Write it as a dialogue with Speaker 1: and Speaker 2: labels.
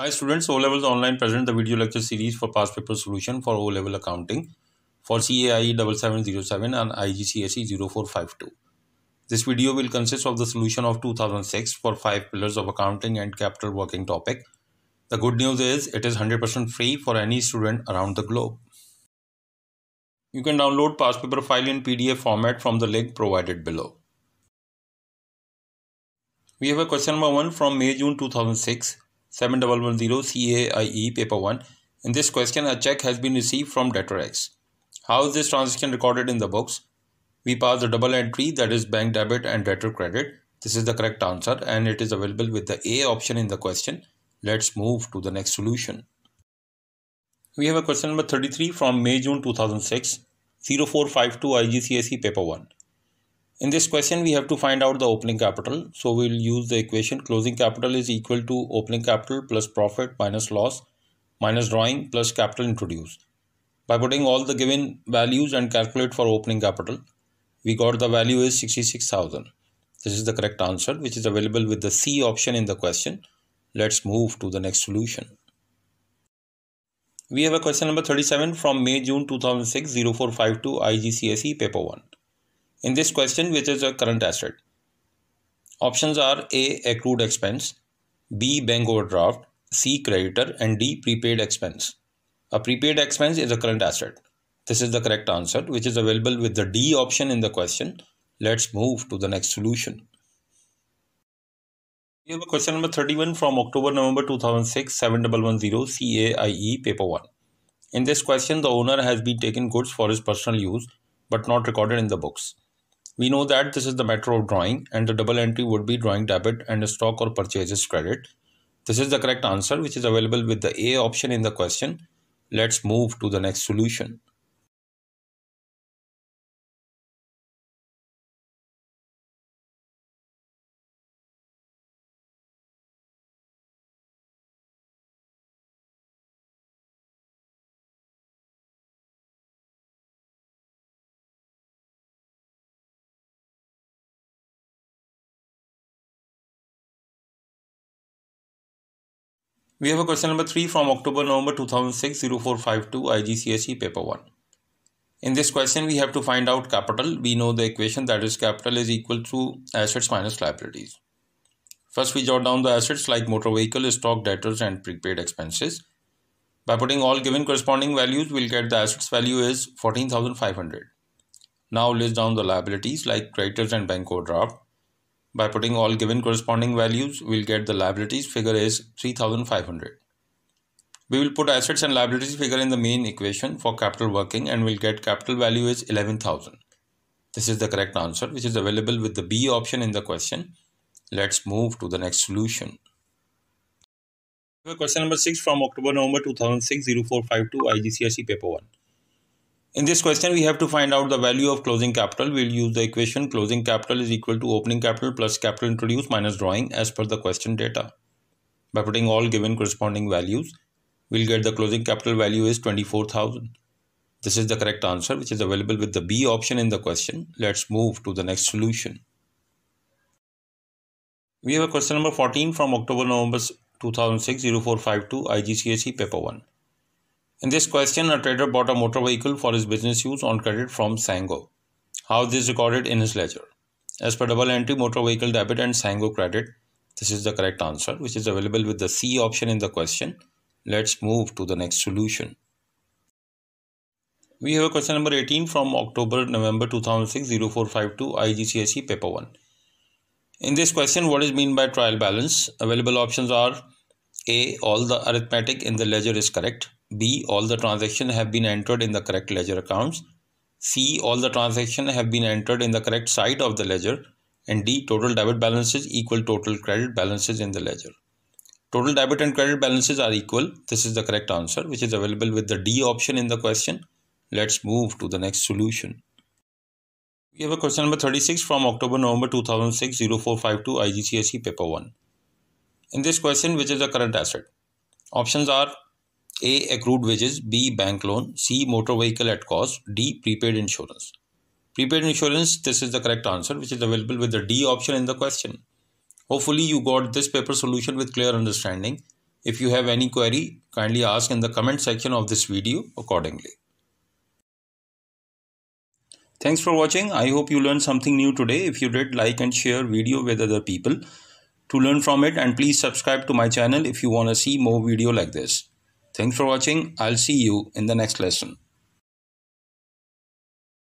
Speaker 1: Hi students, O-Levels Online present the video lecture series for past paper solution for O-Level Accounting for CAIE 7707 and IGCSE 0452. This video will consist of the solution of 2006 for 5 pillars of accounting and capital working topic. The good news is it is 100% free for any student around the globe. You can download past paper file in PDF format from the link provided below. We have a question number 1 from May June 2006 7110 CAIE paper 1. In this question, a check has been received from debtor X. How is this transaction recorded in the books? We pass the double entry that is bank debit and debtor credit. This is the correct answer and it is available with the A option in the question. Let's move to the next solution. We have a question number 33 from May June 2006 0452 IGCSE paper 1. In this question, we have to find out the opening capital. So we'll use the equation closing capital is equal to opening capital plus profit minus loss minus drawing plus capital introduced. By putting all the given values and calculate for opening capital, we got the value is 66,000. This is the correct answer which is available with the C option in the question. Let's move to the next solution. We have a question number 37 from May June 2006 0452 IGCSE paper 1. In this question, which is a current asset? Options are A. Accrued expense, B. Bank overdraft, C. Creditor, and D. Prepaid expense. A prepaid expense is a current asset. This is the correct answer, which is available with the D option in the question. Let's move to the next solution. We have a question number 31 from October November 2006 7110 CAIE paper 1. In this question, the owner has been taken goods for his personal use but not recorded in the books. We know that this is the matter of drawing and the double entry would be drawing debit and stock or purchases credit. This is the correct answer which is available with the A option in the question. Let's move to the next solution. We have a question number 3 from October November 2006 0452 IGCSE paper 1. In this question we have to find out capital. We know the equation that is capital is equal to assets minus liabilities. First we jot down the assets like motor vehicle, stock, debtors and prepaid expenses. By putting all given corresponding values we'll get the assets value is 14500. Now list down the liabilities like creditors and bank overdraft. By putting all given corresponding values, we'll get the liabilities figure is 3500. We will put assets and liabilities figure in the main equation for capital working and we'll get capital value is 11,000. This is the correct answer which is available with the B option in the question. Let's move to the next solution. Question number 6 from October November 2006 0452 IGCSE paper 1. In this question, we have to find out the value of closing capital. We'll use the equation closing capital is equal to opening capital plus capital introduced minus drawing as per the question data. By putting all given corresponding values, we'll get the closing capital value is 24,000. This is the correct answer which is available with the B option in the question. Let's move to the next solution. We have a question number 14 from October November 2006 0452 IGCSE paper 1. In this question, a trader bought a motor vehicle for his business use on credit from Sango. How is this recorded in his ledger? As per double entry motor vehicle debit and Sango credit, this is the correct answer which is available with the C option in the question. Let's move to the next solution. We have a question number 18 from October November 2006 0452 IGCSE paper 1. In this question, what is mean by trial balance? Available options are A. All the arithmetic in the ledger is correct. B. All the transactions have been entered in the correct ledger accounts. C. All the transactions have been entered in the correct side of the ledger. And D. Total debit balances equal total credit balances in the ledger. Total debit and credit balances are equal. This is the correct answer which is available with the D option in the question. Let's move to the next solution. We have a question number 36 from October November 2006 0452 IGCSE paper 1. In this question, which is the current asset? Options are a. Accrued wages. B. Bank loan. C. Motor vehicle at cost. D. Prepaid insurance. Prepaid insurance, this is the correct answer which is available with the D option in the question. Hopefully you got this paper solution with clear understanding. If you have any query, kindly ask in the comment section of this video accordingly. Thanks for watching. I hope you learned something new today. If you did, like and share video with other people to learn from it and please subscribe to my channel if you want to see more video like this. Thanks for watching. I'll see you in the next lesson.